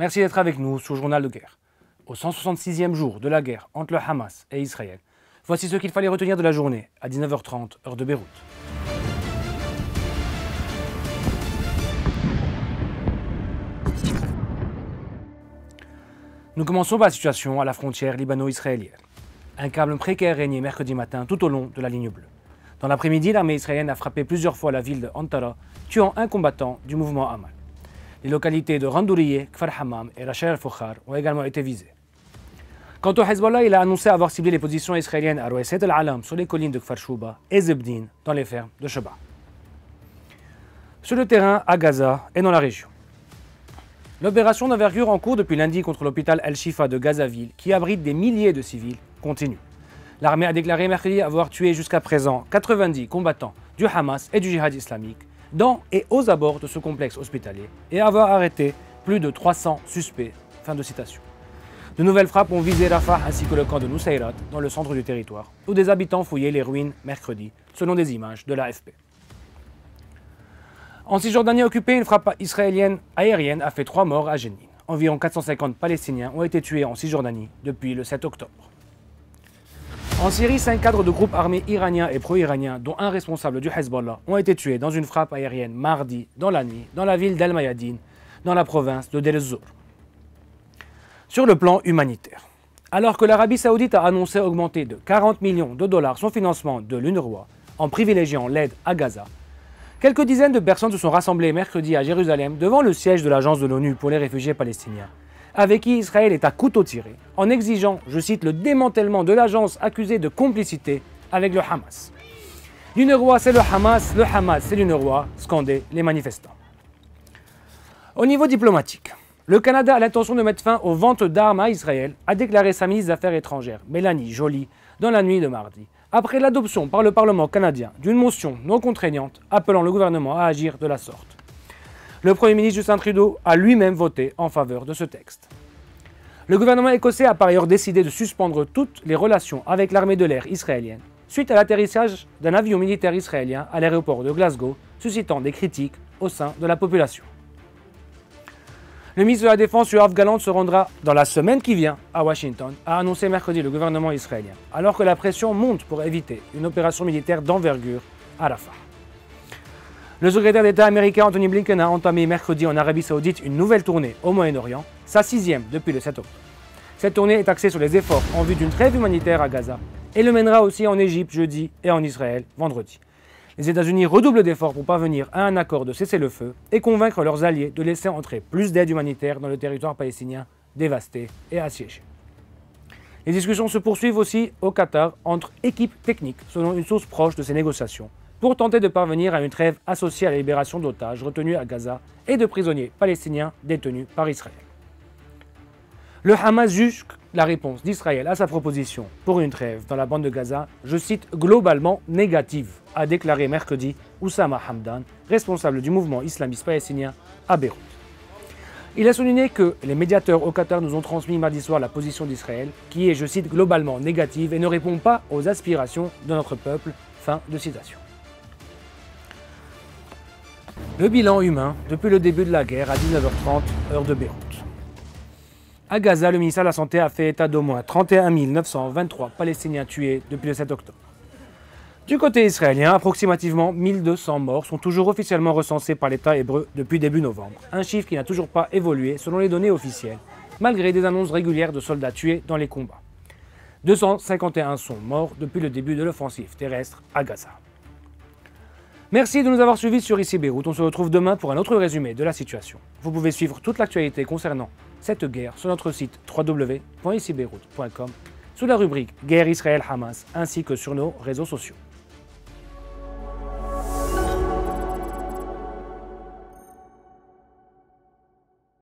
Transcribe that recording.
Merci d'être avec nous sur Journal de guerre. Au 166e jour de la guerre entre le Hamas et Israël, voici ce qu'il fallait retenir de la journée à 19h30, heure de Beyrouth. Nous commençons par la situation à la frontière libano-israélienne. Un câble précaire régnait mercredi matin tout au long de la ligne bleue. Dans l'après-midi, l'armée israélienne a frappé plusieurs fois la ville de Antara, tuant un combattant du mouvement Hamas. Les localités de Randouriye, Kfar Hammam et Rachel al-Foukhar ont également été visées. Quant au Hezbollah, il a annoncé avoir ciblé les positions israéliennes à Rouesset al-Alam sur les collines de Kfar Shouba et Zebdin dans les fermes de Sheba. Sur le terrain, à Gaza et dans la région. L'opération d'envergure en cours depuis lundi contre l'hôpital El-Shifa de Gazaville, qui abrite des milliers de civils, continue. L'armée a déclaré mercredi avoir tué jusqu'à présent 90 combattants du Hamas et du djihad islamique dans et aux abords de ce complexe hospitalier et avoir arrêté plus de 300 suspects. Fin de citation. De nouvelles frappes ont visé Rafah ainsi que le camp de Nusayrat dans le centre du territoire, où des habitants fouillaient les ruines mercredi, selon des images de l'AFP. En Cisjordanie occupée, une frappe israélienne aérienne a fait trois morts à Jenin. Environ 450 Palestiniens ont été tués en Cisjordanie depuis le 7 octobre. En Syrie, cinq cadres de groupes armés iraniens et pro-iraniens, dont un responsable du Hezbollah, ont été tués dans une frappe aérienne mardi, dans la nuit, dans la ville d'El Mayadine, dans la province de Deir. Sur le plan humanitaire, alors que l'Arabie saoudite a annoncé augmenter de 40 millions de dollars son financement de l'UNRWA en privilégiant l'aide à Gaza, quelques dizaines de personnes se sont rassemblées mercredi à Jérusalem devant le siège de l'Agence de l'ONU pour les réfugiés palestiniens avec qui Israël est à couteau tiré, en exigeant, je cite, le démantèlement de l'agence accusée de complicité avec le Hamas. L'UNRWA, c'est le Hamas, le Hamas, c'est l'UNRWA, scandaient les manifestants. Au niveau diplomatique, le Canada a l'intention de mettre fin aux ventes d'armes à Israël, a déclaré sa ministre des Affaires étrangères, Mélanie Joly, dans la nuit de mardi, après l'adoption par le Parlement canadien d'une motion non contraignante appelant le gouvernement à agir de la sorte. Le Premier ministre Justin Trudeau a lui-même voté en faveur de ce texte. Le gouvernement écossais a par ailleurs décidé de suspendre toutes les relations avec l'armée de l'air israélienne suite à l'atterrissage d'un avion militaire israélien à l'aéroport de Glasgow, suscitant des critiques au sein de la population. Le ministre de la Défense, Yoav Galant, se rendra dans la semaine qui vient à Washington, a annoncé mercredi le gouvernement israélien, alors que la pression monte pour éviter une opération militaire d'envergure à Rafah. Le secrétaire d'État américain Anthony Blinken a entamé mercredi en Arabie Saoudite une nouvelle tournée au Moyen-Orient, sa sixième depuis le 7 octobre. Cette tournée est axée sur les efforts en vue d'une trêve humanitaire à Gaza et le mènera aussi en Égypte jeudi et en Israël vendredi. Les États-Unis redoublent d'efforts pour parvenir à un accord de cessez-le-feu et convaincre leurs alliés de laisser entrer plus d'aide humanitaire dans le territoire palestinien dévasté et assiégé. Les discussions se poursuivent aussi au Qatar entre équipes techniques, selon une source proche de ces négociations, pour tenter de parvenir à une trêve associée à la libération d'otages retenus à Gaza et de prisonniers palestiniens détenus par Israël. Le Hamas juge la réponse d'Israël à sa proposition pour une trêve dans la bande de Gaza, je cite, globalement négative, a déclaré mercredi Oussama Hamdan, responsable du mouvement islamiste palestinien à Beyrouth. Il a souligné que les médiateurs au Qatar nous ont transmis mardi soir la position d'Israël, qui est, je cite, globalement négative et ne répond pas aux aspirations de notre peuple. Fin de citation. Le bilan humain depuis le début de la guerre à 19h30, heure de Beyrouth. À Gaza, le ministère de la Santé a fait état d'au moins 31 923 Palestiniens tués depuis le 7 octobre. Du côté israélien, approximativement 1200 morts sont toujours officiellement recensés par l'État hébreu depuis début novembre, un chiffre qui n'a toujours pas évolué selon les données officielles, malgré des annonces régulières de soldats tués dans les combats. 251 sont morts depuis le début de l'offensive terrestre à Gaza. Merci de nous avoir suivis sur Ici Beyrouth. On se retrouve demain pour un autre résumé de la situation. Vous pouvez suivre toute l'actualité concernant cette guerre sur notre site www.icibeyrouth.com sous la rubrique Guerre Israël-Hamas ainsi que sur nos réseaux sociaux.